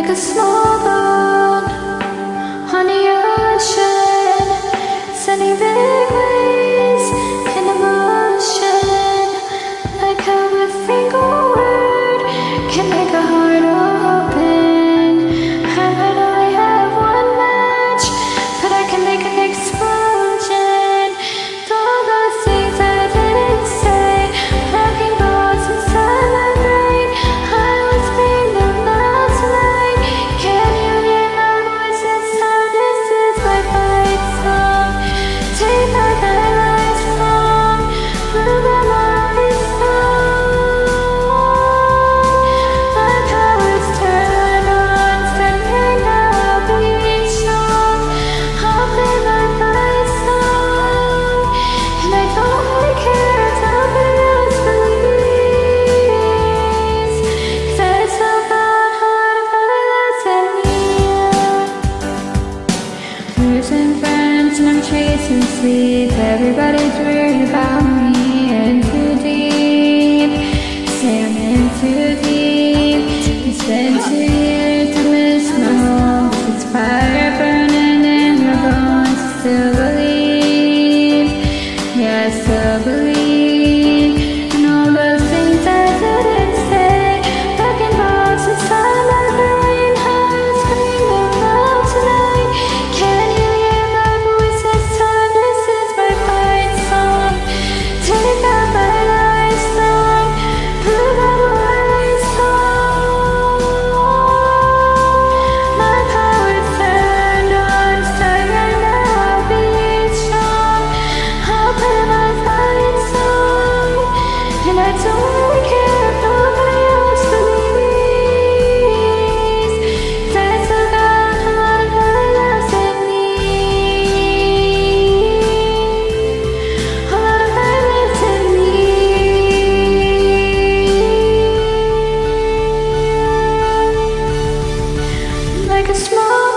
like a smother. need some Everybody's about me And too deep. Too deep. It's been too like a smile.